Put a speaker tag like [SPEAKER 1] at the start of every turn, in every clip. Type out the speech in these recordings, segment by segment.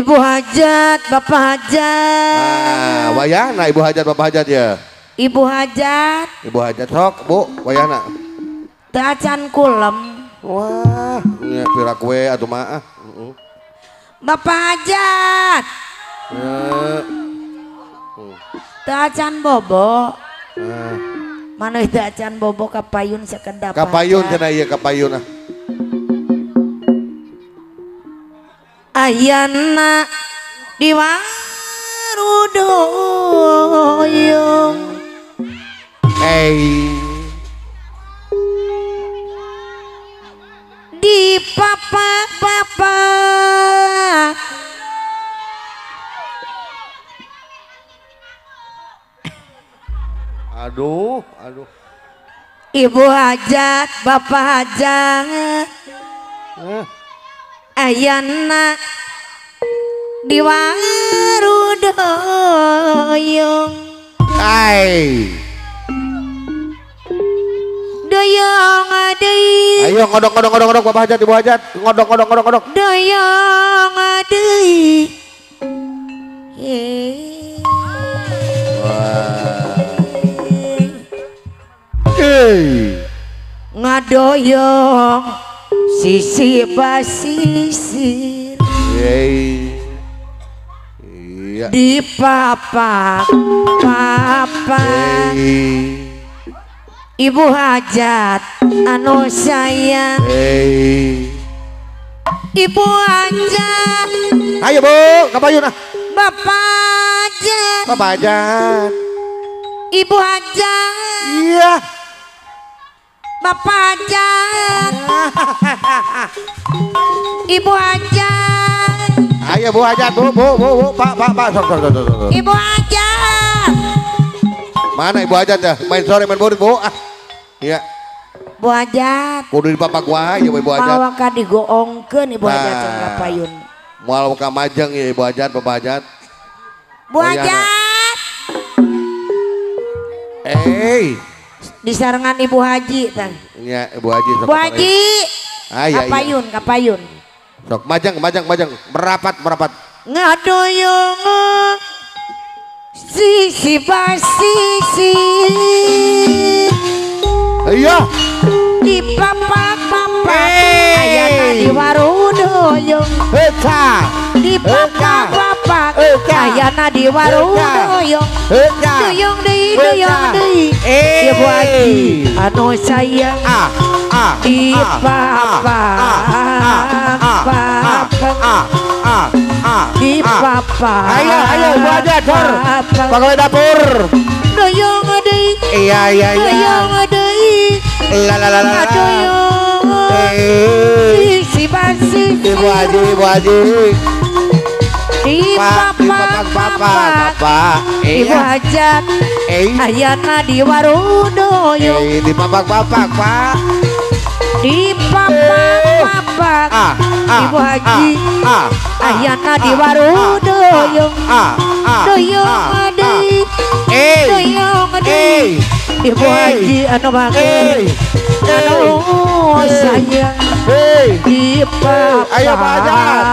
[SPEAKER 1] Ibu hajat, bapak hajat.
[SPEAKER 2] Nah, wayahna ibu hajat bapak hajat ya.
[SPEAKER 1] Ibu hajat,
[SPEAKER 2] Ibu hajat sok bu wayahna.
[SPEAKER 1] teu acan kulem.
[SPEAKER 2] Wah, nya pira kue atuh mah. ah.
[SPEAKER 1] Bapak hajat,
[SPEAKER 2] Eh,
[SPEAKER 1] teu acan bobo.
[SPEAKER 2] eh.
[SPEAKER 1] Mana teu acan bobo kapayun sekedap.
[SPEAKER 2] Kapayun cenah ieu kapayun ah.
[SPEAKER 1] Ayana di warudoyong.
[SPEAKER 2] Eh.
[SPEAKER 1] di papa papa
[SPEAKER 2] Aduh, aduh.
[SPEAKER 1] ibu hajat bapak hajat
[SPEAKER 2] Eh.
[SPEAKER 1] ayana di warudoyong
[SPEAKER 2] Ai.
[SPEAKER 1] doyong adei
[SPEAKER 2] Ayo ngodok ngodok ngodok ngodok bapak hajat ibu hajat. Ngodok ngodok ngodok ngodok.
[SPEAKER 1] doyong adei Eh.
[SPEAKER 2] Eh.
[SPEAKER 1] ngadoyong sisi basisir
[SPEAKER 2] Eh. Iya.
[SPEAKER 1] di papa papa
[SPEAKER 2] Eh.
[SPEAKER 1] ibu hajat anu sayang
[SPEAKER 2] Eh.
[SPEAKER 1] ibu hajat
[SPEAKER 2] Ayo bu, kapayun ah.
[SPEAKER 1] bapak hajat
[SPEAKER 2] Bapak hajat.
[SPEAKER 1] ibu hajat
[SPEAKER 2] Iya.
[SPEAKER 1] bapak hajat ibu hajat
[SPEAKER 2] Ayo bu hajat bu bu bu bu pak pak pak sok sok sok sok, sok.
[SPEAKER 1] ibu hajat
[SPEAKER 2] Mana ibu hajat ya? Main sore main borit bu ah. Iya.
[SPEAKER 1] ibu hajat
[SPEAKER 2] Kudu di papak gua ya ibu hajat.
[SPEAKER 1] Mawa ka digoongkeun ibu
[SPEAKER 2] Nah.
[SPEAKER 1] kapayun
[SPEAKER 2] Mual ka majeng ya ibu hajat bapak hajat.
[SPEAKER 1] bu
[SPEAKER 2] Oh, iya,
[SPEAKER 1] hajat
[SPEAKER 2] Eh.
[SPEAKER 1] di sarangan ibu haji tang
[SPEAKER 2] Iya ibu haji.
[SPEAKER 1] bu haji
[SPEAKER 2] Ah, iya, iya.
[SPEAKER 1] kapayun
[SPEAKER 2] Sok majeng majeng majeng merapat merapat.
[SPEAKER 1] ngadoyong sisi basisi
[SPEAKER 2] Iya.
[SPEAKER 1] di papa papa
[SPEAKER 2] Hey.
[SPEAKER 1] ayana di warudoyong
[SPEAKER 2] Heca.
[SPEAKER 1] di papa papa
[SPEAKER 2] Eka.
[SPEAKER 1] ayana di warudoyong
[SPEAKER 2] Heca.
[SPEAKER 1] doyong deui doyong deui
[SPEAKER 2] Eh.
[SPEAKER 1] ibu haji anu sayang
[SPEAKER 2] Ah ah ah.
[SPEAKER 1] di
[SPEAKER 2] ah.
[SPEAKER 1] papa
[SPEAKER 2] Ayo ayo Bor.
[SPEAKER 1] papa
[SPEAKER 2] Pegawai dapur.
[SPEAKER 1] doyong deui
[SPEAKER 2] Iya iya iya.
[SPEAKER 1] doyong deui
[SPEAKER 2] La la la la.
[SPEAKER 1] doyong si basi
[SPEAKER 2] Ibu haji ibu haji.
[SPEAKER 1] di
[SPEAKER 2] Pak di
[SPEAKER 1] papa
[SPEAKER 2] papak papa
[SPEAKER 1] papa
[SPEAKER 2] papa.
[SPEAKER 1] ibu hajat
[SPEAKER 2] Eh.
[SPEAKER 1] ayana di warudoyong
[SPEAKER 2] Eh di papak papak pak.
[SPEAKER 1] Di papa papa
[SPEAKER 2] Ah ah.
[SPEAKER 1] ibu haji
[SPEAKER 2] Ah ah.
[SPEAKER 1] ayana di
[SPEAKER 2] Ah ah.
[SPEAKER 1] doyong
[SPEAKER 2] ah, ah. Eh.
[SPEAKER 1] doyong
[SPEAKER 2] Eh.
[SPEAKER 1] deui ibu haji anu banget anu sayang di papa
[SPEAKER 2] Ayo, Pak Ajat.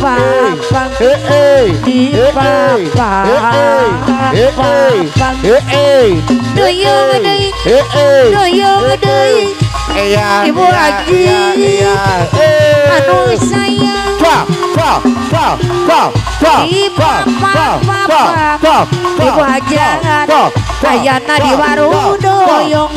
[SPEAKER 1] papa
[SPEAKER 2] Eh eh.
[SPEAKER 1] Di papa. Papa.
[SPEAKER 2] Eh eh.
[SPEAKER 1] Doyong
[SPEAKER 2] eh.
[SPEAKER 1] doyong
[SPEAKER 2] Iya.
[SPEAKER 1] Ibu
[SPEAKER 2] iya,
[SPEAKER 1] Haji.
[SPEAKER 2] Iya. iya. Eh.
[SPEAKER 1] anu sayang
[SPEAKER 2] cok,
[SPEAKER 1] papa,
[SPEAKER 2] cok,
[SPEAKER 1] papa.
[SPEAKER 2] cok, cok,
[SPEAKER 1] Ibu
[SPEAKER 2] cok,
[SPEAKER 1] Ayana di warung doyong.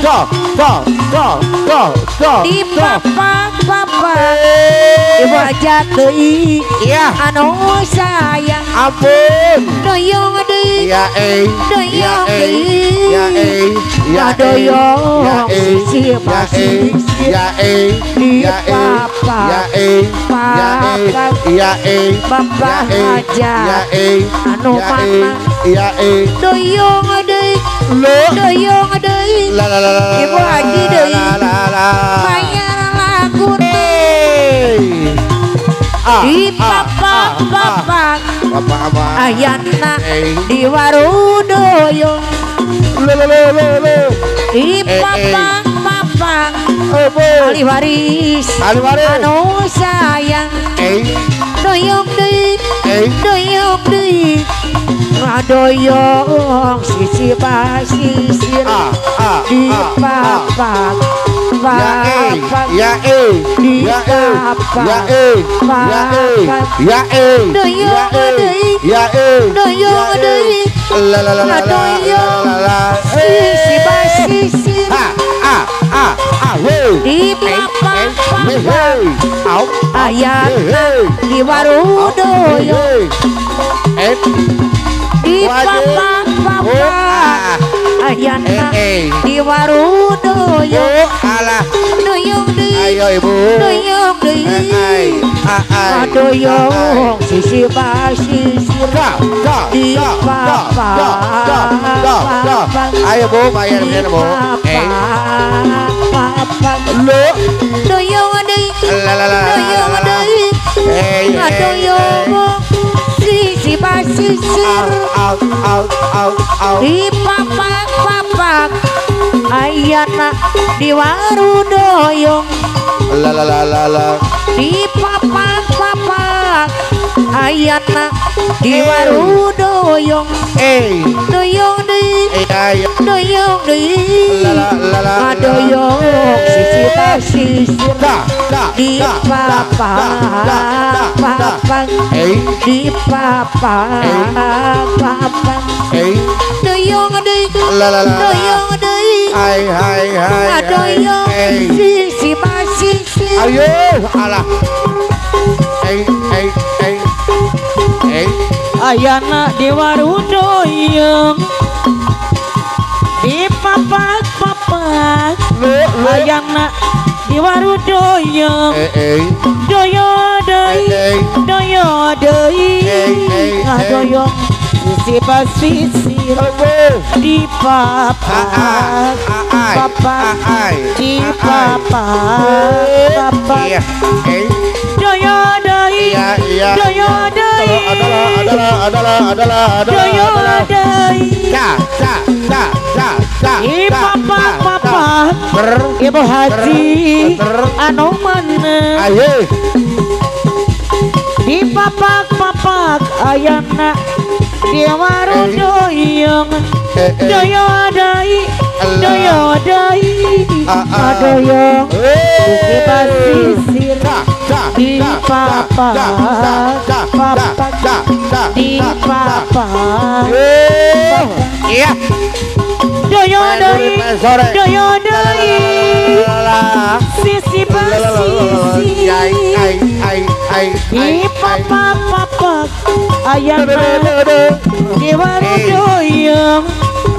[SPEAKER 1] Di
[SPEAKER 2] cok.
[SPEAKER 1] papa papa
[SPEAKER 2] Eh.
[SPEAKER 1] ibu hajat deui
[SPEAKER 2] Iya.
[SPEAKER 1] anu sayang
[SPEAKER 2] Ampun.
[SPEAKER 1] doyong deui
[SPEAKER 2] Ya eh.
[SPEAKER 1] Doyong
[SPEAKER 2] Ya eh.
[SPEAKER 1] deui.
[SPEAKER 2] Ya eh. Ya eh.
[SPEAKER 1] Doyong
[SPEAKER 2] Ya eh.
[SPEAKER 1] sisi
[SPEAKER 2] Ya eh.
[SPEAKER 1] basisi.
[SPEAKER 2] Ya eh.
[SPEAKER 1] Di
[SPEAKER 2] Ya eh.
[SPEAKER 1] papa.
[SPEAKER 2] Ya eh. Ya eh.
[SPEAKER 1] Papa.
[SPEAKER 2] Ya eh.
[SPEAKER 1] Bapak
[SPEAKER 2] Ya eh.
[SPEAKER 1] Hajat.
[SPEAKER 2] Ya eh.
[SPEAKER 1] Anu
[SPEAKER 2] Ya eh.
[SPEAKER 1] mamang.
[SPEAKER 2] Ya eh.
[SPEAKER 1] doyong deui
[SPEAKER 2] Lo.
[SPEAKER 1] doyong deui
[SPEAKER 2] La la la la. la,
[SPEAKER 1] Ibu Haji deui.
[SPEAKER 2] La la la.
[SPEAKER 1] bayar lagu
[SPEAKER 2] Hey. Ah,
[SPEAKER 1] di
[SPEAKER 2] ah,
[SPEAKER 1] papa
[SPEAKER 2] ah, ah.
[SPEAKER 1] papa
[SPEAKER 2] Apa apa?
[SPEAKER 1] Ayana di warudoyong
[SPEAKER 2] Lo lo lo lo lo.
[SPEAKER 1] di papa papa
[SPEAKER 2] Oh, bu.
[SPEAKER 1] ahli waris
[SPEAKER 2] waris.
[SPEAKER 1] anu sayang. Doyong deui
[SPEAKER 3] doyong deui ngadoyong sisi basisir
[SPEAKER 2] Ah, ah,
[SPEAKER 3] di
[SPEAKER 2] ah,
[SPEAKER 3] papak
[SPEAKER 2] Ya
[SPEAKER 3] papak
[SPEAKER 2] ya eh, ya eh, ya eh, ya ya ya ya La la la la la la ah, ah, hey.
[SPEAKER 3] di
[SPEAKER 2] Eh,
[SPEAKER 3] papak
[SPEAKER 2] eh. Au,
[SPEAKER 3] di
[SPEAKER 2] Eh,
[SPEAKER 3] di papak
[SPEAKER 2] ah,
[SPEAKER 3] ayana
[SPEAKER 2] eh, eh.
[SPEAKER 3] di warudoyong
[SPEAKER 2] Oh, alah,
[SPEAKER 3] doyong
[SPEAKER 2] ayo ibu.
[SPEAKER 3] doyong
[SPEAKER 2] Eh,
[SPEAKER 3] deui
[SPEAKER 2] ah, ai,
[SPEAKER 3] ngadoyong sisi basisir
[SPEAKER 2] Dah, dah,
[SPEAKER 3] di papak
[SPEAKER 2] Ayo bu, bayar
[SPEAKER 3] di
[SPEAKER 2] sana bu. Eh, lu,
[SPEAKER 3] doyong deui
[SPEAKER 2] la la la
[SPEAKER 3] doyong
[SPEAKER 2] la la.
[SPEAKER 3] deui
[SPEAKER 2] au.
[SPEAKER 3] di papak papak ayana di warudoyong
[SPEAKER 2] La la la la la.
[SPEAKER 3] di papak papak ayana di
[SPEAKER 2] Eh,
[SPEAKER 3] doyong. Deui
[SPEAKER 2] eh,
[SPEAKER 3] doyong deui
[SPEAKER 2] La la la la.
[SPEAKER 3] ngadoyong sisi basisir
[SPEAKER 2] Dah, dah,
[SPEAKER 3] di
[SPEAKER 2] dah,
[SPEAKER 3] di papak
[SPEAKER 2] eh,
[SPEAKER 3] doyong deui doyong deui
[SPEAKER 2] Hai, hai, hai, hai.
[SPEAKER 3] ngadoyong
[SPEAKER 2] Eh,
[SPEAKER 3] sisi basisir
[SPEAKER 2] ayo, alah. Eh, eh, eh, eh.
[SPEAKER 3] ayana di warudoyong di papak papak
[SPEAKER 2] Lu, lu.
[SPEAKER 3] ayana di warudoyong
[SPEAKER 2] Eh, eh,
[SPEAKER 3] doyo
[SPEAKER 2] eh,
[SPEAKER 3] deui
[SPEAKER 2] eh.
[SPEAKER 3] doyo deui
[SPEAKER 2] Eh, eh,
[SPEAKER 3] ngadoyong sisi basisir
[SPEAKER 2] Aduh.
[SPEAKER 3] di
[SPEAKER 2] Ah, ah, ah, ah, ai,
[SPEAKER 3] di
[SPEAKER 2] ah, Iya, eh,
[SPEAKER 3] doyo deui
[SPEAKER 2] iya, iya.
[SPEAKER 3] doyo deui
[SPEAKER 2] Adalah, adalah, adalah, adalah, adalah, adalah.
[SPEAKER 3] deui di
[SPEAKER 2] ca,
[SPEAKER 3] papak
[SPEAKER 2] ca,
[SPEAKER 3] papak
[SPEAKER 2] ca. Ber,
[SPEAKER 3] ibu haji anu mana
[SPEAKER 2] ayo.
[SPEAKER 3] Di papak papak ayana di warudoyong
[SPEAKER 2] Eh, eh.
[SPEAKER 3] doyo
[SPEAKER 2] Allah.
[SPEAKER 3] doyo
[SPEAKER 2] Ah, ah.
[SPEAKER 3] ngadoyong
[SPEAKER 2] Eh.
[SPEAKER 3] di papak papak di papak
[SPEAKER 2] Eh, Iya.
[SPEAKER 3] doyo
[SPEAKER 2] sore.
[SPEAKER 3] doyo deui
[SPEAKER 2] La, la, la.
[SPEAKER 3] sisi
[SPEAKER 2] La, la, la, la, la, la. Ai,
[SPEAKER 3] basisir
[SPEAKER 2] ai, ai, ai,
[SPEAKER 3] di
[SPEAKER 2] ai, ai.
[SPEAKER 3] papak papak ayana
[SPEAKER 2] Aduh, aduh, aduh.
[SPEAKER 3] di warudoyong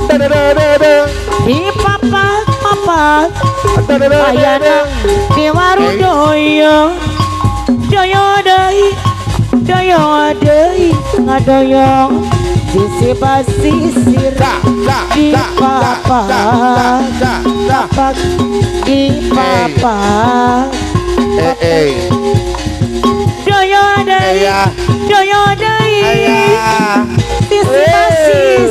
[SPEAKER 2] Aduh, aduh, aduh, aduh.
[SPEAKER 3] di papak papak
[SPEAKER 2] Aduh, aduh, aduh,
[SPEAKER 3] ayana
[SPEAKER 2] aduh.
[SPEAKER 3] di warudoyong doyo deui doyo deui ngadoyong sisi basisir
[SPEAKER 2] Ca, ca,
[SPEAKER 3] di
[SPEAKER 2] ca,
[SPEAKER 3] deui
[SPEAKER 2] Iya.
[SPEAKER 3] doyo deui
[SPEAKER 2] Ayah.
[SPEAKER 3] sisi basisir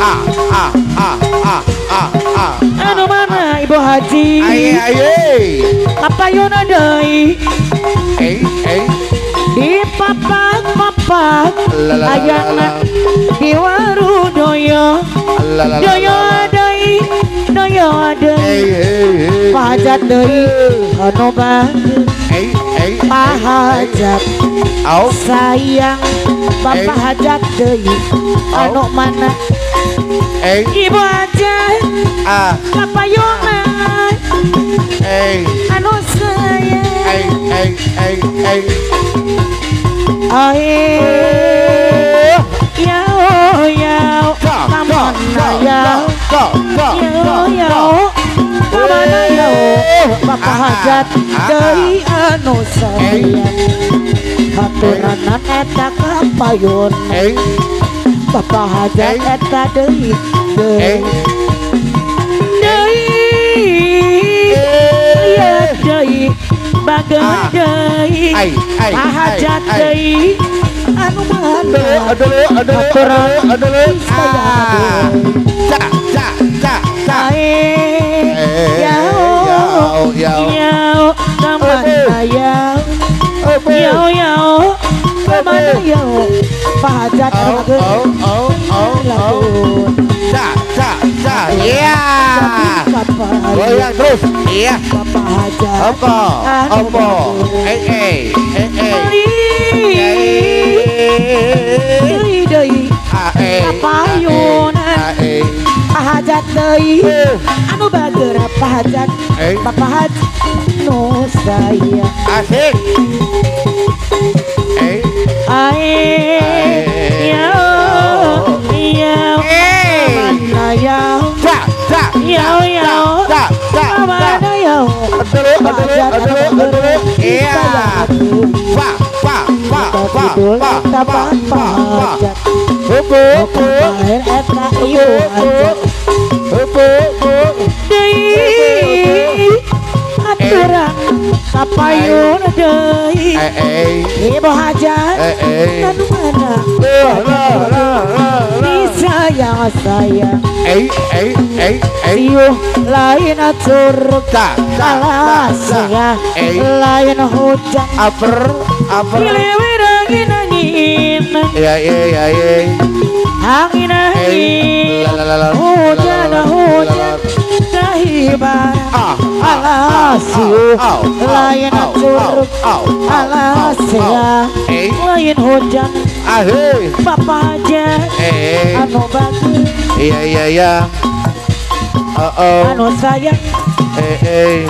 [SPEAKER 2] Ah, ah, ah, ah, ah, ah.
[SPEAKER 3] anu mana ibu haji
[SPEAKER 2] Aye, aye.
[SPEAKER 3] apa yona deui
[SPEAKER 2] Eh, eh.
[SPEAKER 3] di papak papak ayana di
[SPEAKER 2] la,
[SPEAKER 3] doyo doyo
[SPEAKER 2] Eh,
[SPEAKER 3] deui
[SPEAKER 2] eh, eh.
[SPEAKER 3] pahajat deui anu bang
[SPEAKER 2] Eh, eh.
[SPEAKER 3] Pahajat.
[SPEAKER 2] Au.
[SPEAKER 3] sayang bapak hajat deui. Anu mana?
[SPEAKER 2] Eh,
[SPEAKER 3] ibu hajat
[SPEAKER 2] ah,
[SPEAKER 3] kapayona
[SPEAKER 2] eh.
[SPEAKER 3] anu sayang.
[SPEAKER 2] Eh, eh, eh.
[SPEAKER 3] Ae yao yao
[SPEAKER 2] Ca, ca,
[SPEAKER 3] tamana
[SPEAKER 2] ca,
[SPEAKER 3] yao
[SPEAKER 2] ca, ca,
[SPEAKER 3] yao
[SPEAKER 2] ca,
[SPEAKER 3] yao tamana yao bapak
[SPEAKER 2] Ah,
[SPEAKER 3] hajat
[SPEAKER 2] ah, ah.
[SPEAKER 3] deui anu sayang haturanan eta kapayun
[SPEAKER 2] Eh,
[SPEAKER 3] bapak hajat
[SPEAKER 2] Eh.
[SPEAKER 3] eta deui
[SPEAKER 2] eh.
[SPEAKER 3] deui
[SPEAKER 2] Eh.
[SPEAKER 3] ya deui bageun
[SPEAKER 2] Ah.
[SPEAKER 3] deui
[SPEAKER 2] Ai,
[SPEAKER 3] anu
[SPEAKER 2] Aduh, aduh, aduh, aduh, aduh, aduh. Ah. Ca, ca, ca, ca.
[SPEAKER 3] Ae,
[SPEAKER 2] Eh,
[SPEAKER 3] yao,
[SPEAKER 2] yao, yao.
[SPEAKER 3] yao, tamana yao, yao, yao, mana ya pahajat
[SPEAKER 2] Oh,
[SPEAKER 3] bagus
[SPEAKER 2] oh, oh, oh, oh. Ca, ca, ca. Iya. Goyang terus. Iya.
[SPEAKER 3] Hajat
[SPEAKER 2] Apa? Apa? Eh, eh, Eh.
[SPEAKER 3] anu bager pahajat
[SPEAKER 2] Eh.
[SPEAKER 3] Bapak hajat nu saya
[SPEAKER 2] Asik. Eh.
[SPEAKER 3] ae ya ya
[SPEAKER 2] Eh.
[SPEAKER 3] mana ya ya ya
[SPEAKER 2] Ca, ca, ca.
[SPEAKER 3] mana ya
[SPEAKER 2] aduh,
[SPEAKER 3] pahajat anu
[SPEAKER 2] aduh,
[SPEAKER 3] bager
[SPEAKER 2] aduh. Iya. Pa, pa, pa, pa, pa, pa, pa, pa.
[SPEAKER 3] pahajat
[SPEAKER 2] Hupu, hupu.
[SPEAKER 3] Air eta
[SPEAKER 2] Eh, eh.
[SPEAKER 3] ibu hajat
[SPEAKER 2] Eh, eh.
[SPEAKER 3] anu mana
[SPEAKER 2] La, la, la, la,
[SPEAKER 3] disayang sayang
[SPEAKER 2] Eh, eh, eh, eh.
[SPEAKER 3] Siuh lain curug
[SPEAKER 2] Ta, ta, ta,
[SPEAKER 3] alas
[SPEAKER 2] ta.
[SPEAKER 3] ya
[SPEAKER 2] Eh.
[SPEAKER 3] lain hujan
[SPEAKER 2] Aper, aper.
[SPEAKER 3] Pilih angin angin
[SPEAKER 2] Ya, ya, ya, ya.
[SPEAKER 3] angin angin hujan hujan dahibar alas siuh
[SPEAKER 2] au, au,
[SPEAKER 3] lain curug
[SPEAKER 2] au, au,
[SPEAKER 3] alas
[SPEAKER 2] au, au. Eh,
[SPEAKER 3] lain hujan
[SPEAKER 2] ah, hei.
[SPEAKER 3] bapak aja
[SPEAKER 2] Eh,
[SPEAKER 3] anu bagus
[SPEAKER 2] iya, iya, iya. Oh, oh.
[SPEAKER 3] anu sayang
[SPEAKER 2] Eh, eh.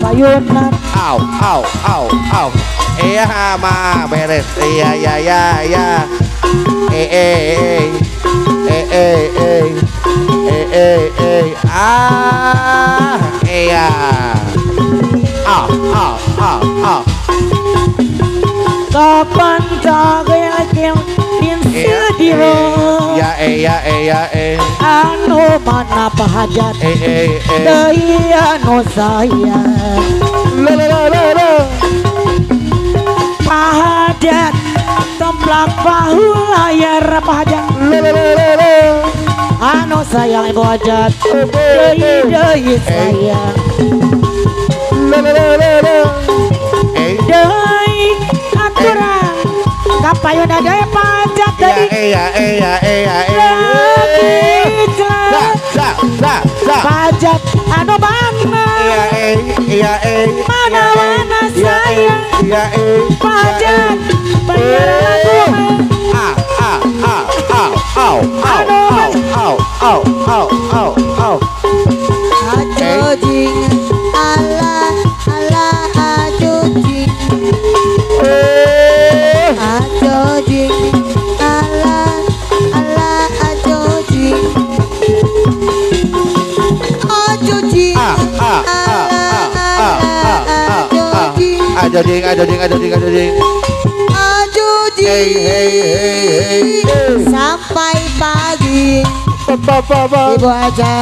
[SPEAKER 3] payunan
[SPEAKER 2] Au, au, au, au. Iya, ma, beres. Iya, iya, iya, iya. Eh, eh, eh. Eh, eh, eh. Eh, eh, eh. Ah, iya. Au, au, au, au.
[SPEAKER 3] kapan din
[SPEAKER 2] Iya,
[SPEAKER 3] sediro
[SPEAKER 2] Ya, eh, ya, eh, ya, eh.
[SPEAKER 3] anu mana pahajat
[SPEAKER 2] Eh, eh, eh.
[SPEAKER 3] Deui anu sayang
[SPEAKER 2] La,
[SPEAKER 3] pahajat bahu layar pahajat. Anu sayang ibu hajat Deui deui sayang.
[SPEAKER 2] Eh,
[SPEAKER 3] Deui aturan kapayun ada pahajat
[SPEAKER 2] ya,
[SPEAKER 3] deui
[SPEAKER 2] eh, ya, eh, ya, eh, ya, eh.
[SPEAKER 3] Lagi
[SPEAKER 2] Sa, sa, sa, sa.
[SPEAKER 3] pajak anu mana
[SPEAKER 2] Iya, eh, iya, eh.
[SPEAKER 3] Mana,
[SPEAKER 2] iya, eh.
[SPEAKER 3] mana
[SPEAKER 2] Iya, eh.
[SPEAKER 3] sayang?
[SPEAKER 2] Iya, eh.
[SPEAKER 3] pajak
[SPEAKER 2] Iya, eh. Ah, ah, ah, au, au,
[SPEAKER 3] Aduh,
[SPEAKER 2] au, au, au, au, au.
[SPEAKER 4] Ajojing ala ala ajojing
[SPEAKER 2] Eh.
[SPEAKER 4] ajojing ala ala ajojing ajojing
[SPEAKER 2] Ah, ah, ah, ah, ah, ah, ah. Ajo ding, ajo ding, ajo ding, ajo ding. Hey, hey, hey, hey,
[SPEAKER 4] sampai pagi
[SPEAKER 2] Pa, pa, pa, pa.
[SPEAKER 4] Ibu aja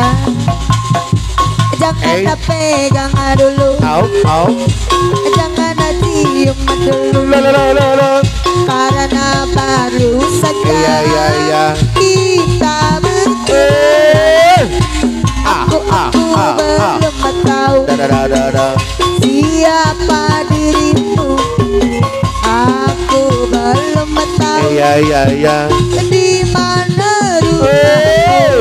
[SPEAKER 4] jangan
[SPEAKER 2] Hey.
[SPEAKER 4] pegang dulu
[SPEAKER 2] Au, au.
[SPEAKER 4] jangan cium dulu
[SPEAKER 2] La, la, la, la, la.
[SPEAKER 4] karena baru saja
[SPEAKER 2] Iya, iya, iya.
[SPEAKER 4] kita bertemu
[SPEAKER 2] Eh. Ah,
[SPEAKER 4] aku
[SPEAKER 2] ah,
[SPEAKER 4] aku
[SPEAKER 2] ah, ah.
[SPEAKER 4] belum tahu
[SPEAKER 2] Da, da, da, da, da.
[SPEAKER 4] siapa dirimu aku belum tahu
[SPEAKER 2] Iya, iya, iya.
[SPEAKER 4] di mana rumahmu
[SPEAKER 2] Hey.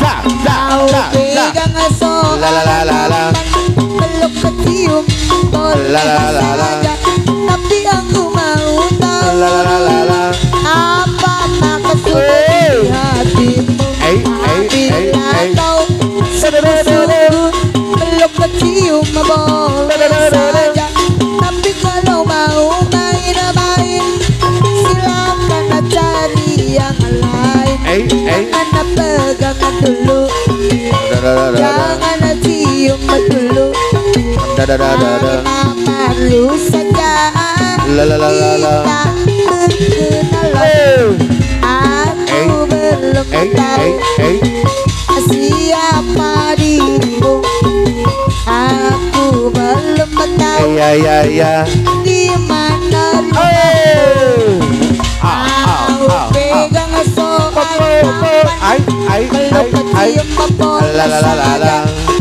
[SPEAKER 2] Da, da,
[SPEAKER 4] Kau
[SPEAKER 2] da, da.
[SPEAKER 4] pegang soal
[SPEAKER 2] La, la, la, la, la.
[SPEAKER 4] belum kecium boleh
[SPEAKER 2] La, la, la, la.
[SPEAKER 4] saja tapi aku mau tahu
[SPEAKER 2] La, la, la, la, la.
[SPEAKER 4] apa maksud
[SPEAKER 2] Hey.
[SPEAKER 4] di hatimu
[SPEAKER 2] Eh, eh, eh,
[SPEAKER 4] Apabila
[SPEAKER 2] eh.
[SPEAKER 4] kau sungguh-sungguh belum cium dulu.
[SPEAKER 2] Da, da, da, da, da.
[SPEAKER 4] karena baru saja.
[SPEAKER 2] La, la, la, la, la.
[SPEAKER 4] kita berkenalan. Aku belum tahu siapa dirimu? Aku belum tahu di mana Aku pegang soal belum
[SPEAKER 2] La, la, la, la, la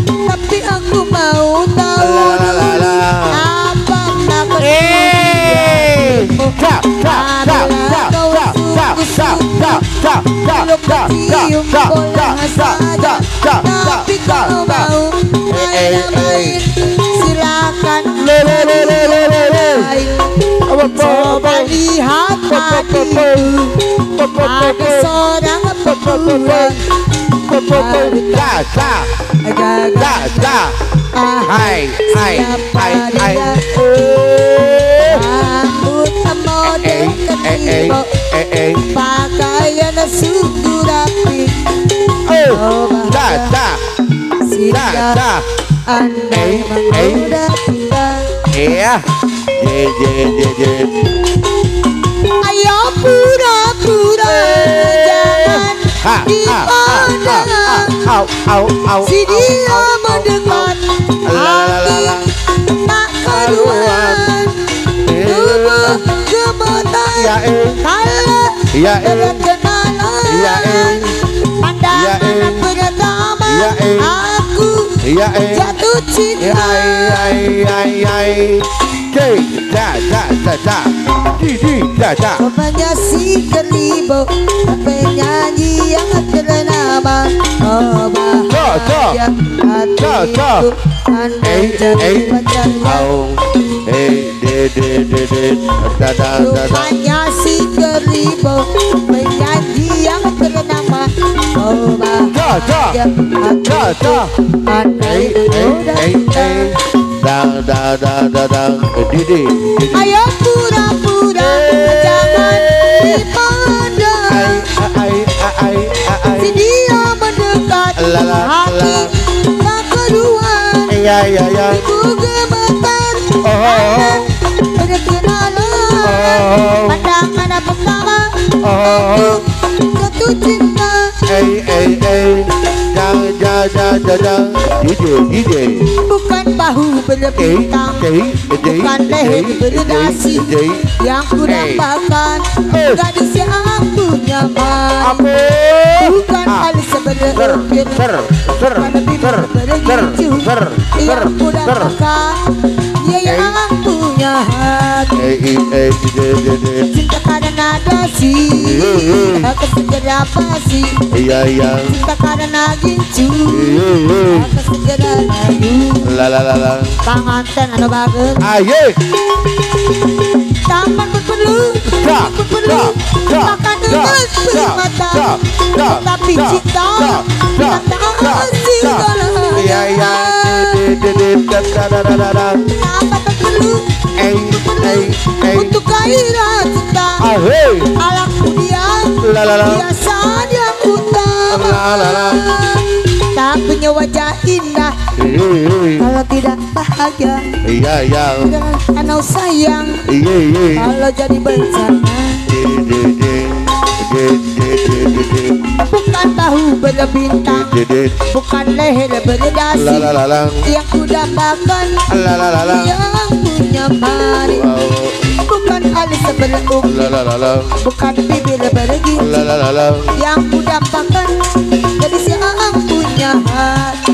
[SPEAKER 4] aku mau tahu. Apa takut
[SPEAKER 2] eh
[SPEAKER 4] da da kau tapi kau mau
[SPEAKER 2] main-main silakan coba
[SPEAKER 4] lihat
[SPEAKER 2] ada seorang perempuan hai, hai.
[SPEAKER 4] Rambut model
[SPEAKER 2] Eh, eh,
[SPEAKER 4] ketiba
[SPEAKER 2] eh, eh.
[SPEAKER 4] Pakaian sungguh rapi
[SPEAKER 2] Oh, da, da, da,
[SPEAKER 4] Sikap
[SPEAKER 2] da.
[SPEAKER 4] andai
[SPEAKER 2] Eh, eh.
[SPEAKER 4] menggoda kita
[SPEAKER 2] Iya. Je, je, je, Au, au,
[SPEAKER 4] Si dia
[SPEAKER 2] au, la.
[SPEAKER 4] Hati tak keluar Tubuh gemetar
[SPEAKER 2] Ya, eh.
[SPEAKER 4] Kalau
[SPEAKER 2] Ya, eh.
[SPEAKER 4] berkenalan
[SPEAKER 2] Ya, eh.
[SPEAKER 4] Pandangan
[SPEAKER 2] Ya, eh.
[SPEAKER 4] pertama
[SPEAKER 2] Ya, eh.
[SPEAKER 4] Aku
[SPEAKER 2] Ya, eh.
[SPEAKER 4] jatuh cinta
[SPEAKER 2] Ai, ai, ai, ai. Je, da, da, da, da. Di, di, da, da.
[SPEAKER 4] Rupanya si Keribo Penyanyi yang ternama Oh bahagia hatiku Andai jadi. Rupanya si Keribo Penyanyi yang ternama Oh bahagia hatiku Andai
[SPEAKER 2] eh,
[SPEAKER 4] menggoda
[SPEAKER 2] eh.
[SPEAKER 4] Ayo pura-pura Jangan dipandang Si dia mendekat Hati tak keluar
[SPEAKER 2] Ya, ya, ya.
[SPEAKER 4] Ibu gemetar.
[SPEAKER 2] Oh, oh,
[SPEAKER 4] Berkenalan
[SPEAKER 2] oh.
[SPEAKER 4] Pandangan pertama
[SPEAKER 2] Oh,
[SPEAKER 4] Jatuh cinta.
[SPEAKER 2] Da, da, da, da. DJ, DJ.
[SPEAKER 4] Bukan bahu berbintang
[SPEAKER 2] eh, eh,
[SPEAKER 4] Bukan leher berdasi
[SPEAKER 2] eh.
[SPEAKER 4] Yang ku dambakan
[SPEAKER 2] Eh.
[SPEAKER 4] Gadis yang aku nyaman
[SPEAKER 2] Apa?
[SPEAKER 4] Bukan
[SPEAKER 2] Ah.
[SPEAKER 4] alis
[SPEAKER 2] ser,
[SPEAKER 4] Pada bibir
[SPEAKER 2] ser,
[SPEAKER 4] Yang ku
[SPEAKER 2] ser.
[SPEAKER 4] dambakan Dia yang punya hati
[SPEAKER 2] Eh, eh, eh.
[SPEAKER 4] Cinta karena dasi. Aku segera pasti
[SPEAKER 2] Iya, iya.
[SPEAKER 4] Cinta karena gincu. Aku segera layu
[SPEAKER 2] La, la, la, la.
[SPEAKER 4] Panganten anu bagus
[SPEAKER 2] Aye.
[SPEAKER 4] Taman berperlu
[SPEAKER 2] Da,
[SPEAKER 4] Berperlu
[SPEAKER 2] da, da,
[SPEAKER 4] Makan
[SPEAKER 2] da,
[SPEAKER 4] dengan
[SPEAKER 2] da,
[SPEAKER 4] permata
[SPEAKER 2] da, da,
[SPEAKER 4] Tapi
[SPEAKER 2] da,
[SPEAKER 4] cinta segalanya
[SPEAKER 2] da. Iya, iya.
[SPEAKER 4] Untuk gairah cinta
[SPEAKER 2] Ahe.
[SPEAKER 4] Alam dia
[SPEAKER 2] La, la, la.
[SPEAKER 4] Biasa dia utama. Tak punya wajah indah. Kalau tidak bahagia
[SPEAKER 2] Iya, iya.
[SPEAKER 4] Karena sayang
[SPEAKER 2] Iya, iya.
[SPEAKER 4] Kalau jadi bencana Bukan bahu berbintang. Bukan leher berdasi. Yang ku
[SPEAKER 2] la.
[SPEAKER 4] Yang punya mari
[SPEAKER 2] Wow.
[SPEAKER 4] Bukan alis berukir. Bukan bibir
[SPEAKER 2] la.
[SPEAKER 4] Yang ku dambakan Gadis yang punya hati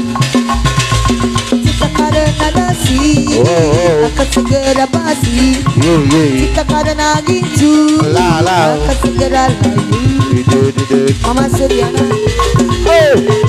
[SPEAKER 4] akasogera basi
[SPEAKER 2] kitakana
[SPEAKER 4] ginju akasogera layu mama Suriana oh.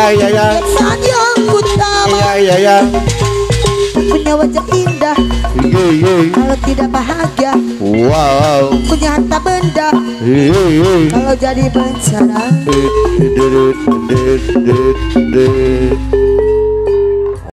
[SPEAKER 2] Iya, iya, iya.
[SPEAKER 4] Yang utama
[SPEAKER 2] Iya, iya, iya.
[SPEAKER 4] Punya wajah indah
[SPEAKER 2] Iya, iya.
[SPEAKER 4] Kalau tidak bahagia
[SPEAKER 2] Wow.
[SPEAKER 4] Punya harta benda
[SPEAKER 2] Iya, iya.
[SPEAKER 4] Kalau jadi bencana